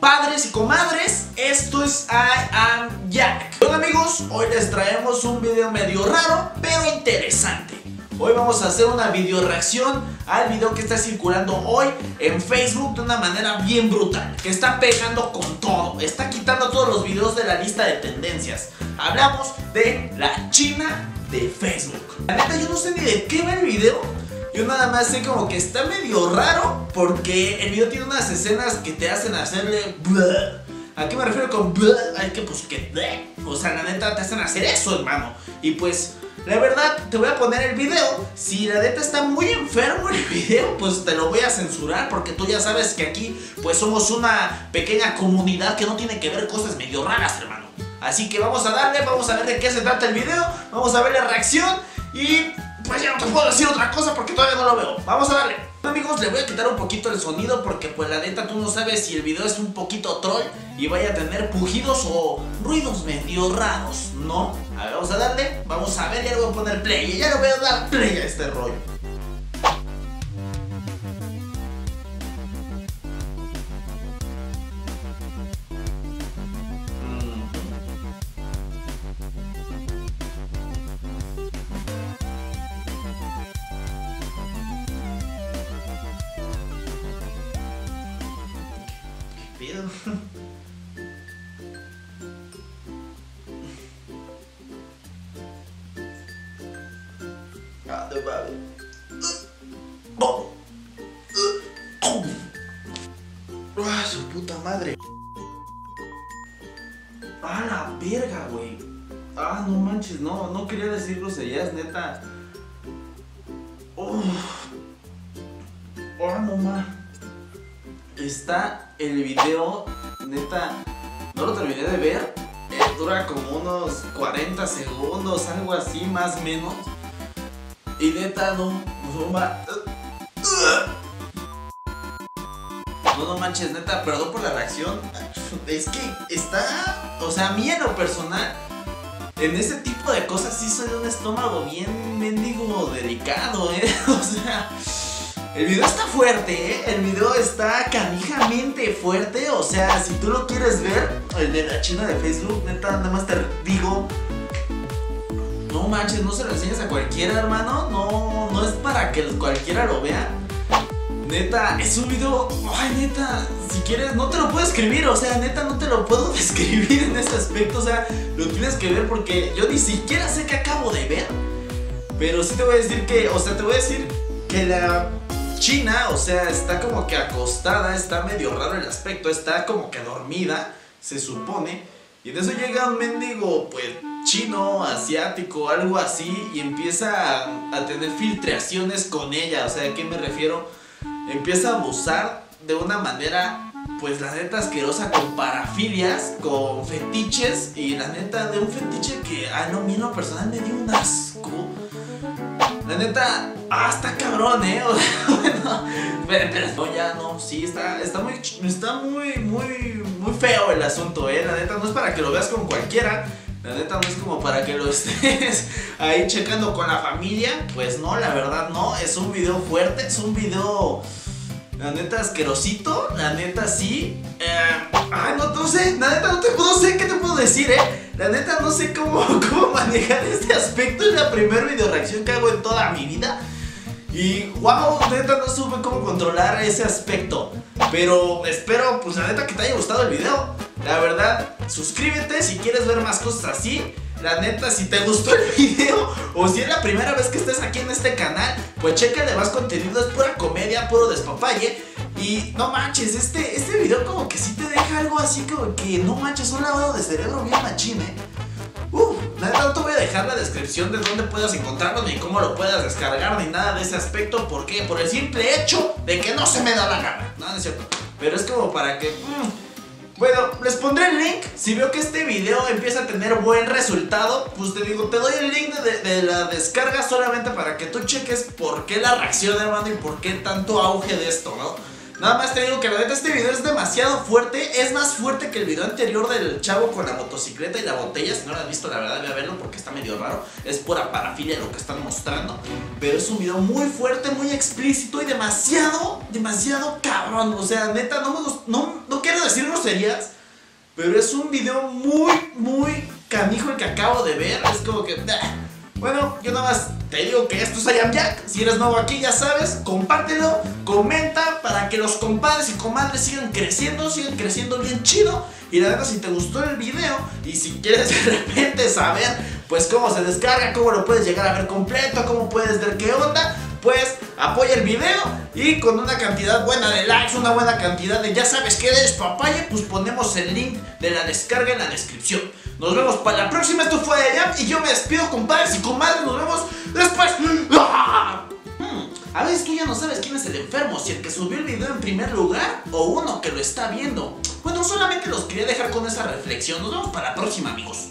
Padres y comadres, esto es I Am Jack. Hola amigos, hoy les traemos un video medio raro, pero interesante. Hoy vamos a hacer una video reacción al video que está circulando hoy en Facebook de una manera bien brutal. Que está pegando con todo, está quitando todos los videos de la lista de tendencias. Hablamos de la China de Facebook. La neta yo no sé ni de qué va el video, yo nada más sé como que está medio raro porque el video tiene unas escenas que te hacen hacerle... ¿A qué me refiero con... Hay que pues que... O sea, la neta te hacen hacer eso, hermano. Y pues... La verdad, te voy a poner el video. Si la neta está muy enfermo el video, pues te lo voy a censurar. Porque tú ya sabes que aquí, pues somos una pequeña comunidad que no tiene que ver cosas medio raras, hermano. Así que vamos a darle, vamos a ver de qué se trata el video. Vamos a ver la reacción. Y pues ya no te puedo decir otra cosa porque todavía no lo veo. Vamos a darle. Amigos, le voy a quitar un poquito el sonido porque pues la neta tú no sabes si el video es un poquito troll y vaya a tener pujidos o ruidos medio raros, ¿no? A ver, vamos a darle, vamos a ver, ya le voy a poner play y ya le voy a dar play a este rollo. Pedo? Ah, no mames. Ah, su puta madre. Ah, la verga, güey. Ah, no manches, no, no quería decir groserías, neta. Uf. Ah, no mames está el video, neta, no lo terminé de ver. Eh, dura como unos 40 segundos, algo así, más menos. Y neta, no, no, no, no manches, neta, perdón por la reacción. Es que está, o sea, a mí en lo personal, en ese tipo de cosas sí soy de un estómago bien mendigo delicado, ¿eh? O sea... El video está fuerte, ¿eh? El video está canijamente fuerte. O sea, si tú lo quieres ver, el de la china de Facebook, neta, nada más te digo. No manches, no se lo enseñes a cualquiera, hermano. No, no es para que cualquiera lo vea. Neta, es un video. Ay, neta, si quieres, no te lo puedo escribir. O sea, neta, no te lo puedo describir en ese aspecto. O sea, lo tienes que ver porque yo ni siquiera sé qué acabo de ver. Pero sí te voy a decir que, o sea, te voy a decir que la China, o sea, está como que acostada, está medio raro el aspecto, está como que dormida, se supone. Y en eso llega un mendigo, pues, chino, asiático, algo así, y empieza a, tener filtraciones con ella. O sea, ¿a qué me refiero? Empieza a abusar de una manera, pues, la neta asquerosa, con parafilias, con fetiches, y la neta de un fetiche que, ah, no, a mí en lo personal me dio un asco. La neta, ah, está cabrón, eh. bueno, pero, no, ya no, sí, está, está muy, está muy, muy, muy feo el asunto, eh. La neta, no es para que lo veas con cualquiera. La neta no es como para que lo estés ahí checando con la familia. Pues no, la verdad no. Es un video fuerte, es un video. La neta asquerosito, la neta sí. Eh, ay, no, no sé, la neta no te puedo sé qué te puedo decir, eh. La neta no sé cómo, cómo manejar este aspecto. Es la primera video reacción que hago en toda mi vida. Y wow, neta no supe cómo controlar ese aspecto. Pero espero, pues la neta que te haya gustado el video. La verdad, suscríbete si quieres ver más cosas así. La neta, si te gustó el video o si es la primera vez que estés aquí en este canal, pues de más contenido, es pura comedia, puro despapalle. Y no manches, este, este video como que sí te deja algo así como que no manches, un lavado de cerebro bien machín, eh. Neta no voy a dejar la descripción de dónde puedas encontrarlo, ni cómo lo puedas descargar, ni nada de ese aspecto. ¿Por qué? Por el simple hecho de que no se me da la gana. No, no es cierto. Pero es como para que... Mm, bueno, les pondré el link. Si veo que este video empieza a tener buen resultado, pues te digo, te doy el link de, la descarga solamente para que tú cheques por qué la reacción, hermano, y por qué tanto auge de esto, ¿no? Nada más te digo que la neta este video es demasiado fuerte. Es más fuerte que el video anterior del chavo con la motocicleta y la botella. Si no lo has visto, la verdad, voy a verlo porque está medio raro. Es pura parafilia lo que están mostrando. Pero es un video muy fuerte, muy explícito y demasiado, demasiado cabrón. O sea, neta, no, me, no, no quiero decir groserías. Pero es un video muy, muy canijo el que acabo de ver. Es como que... Bueno, yo nada más te digo que esto es I Jack. Si eres nuevo aquí, ya sabes, compártelo, comenta para que los compadres y comadres sigan creciendo, sigan creciendo bien chido. Y la verdad, si te gustó el video y si quieres de repente saber, pues cómo se descarga, cómo lo puedes llegar a ver completo, cómo puedes ver qué onda, pues apoya el video y con una cantidad buena de likes, una buena cantidad de ya sabes que eres papaya, pues ponemos el link de la descarga en la descripción. Nos vemos para la próxima. Esto fue allá y yo me despido, compadres y comadres. Nos vemos después. Hmm, a veces tú ya no sabes quién es el enfermo, si el que subió el video en primer lugar o uno que lo está viendo. Bueno, solamente los quería dejar con esa reflexión. Nos vemos para la próxima, amigos.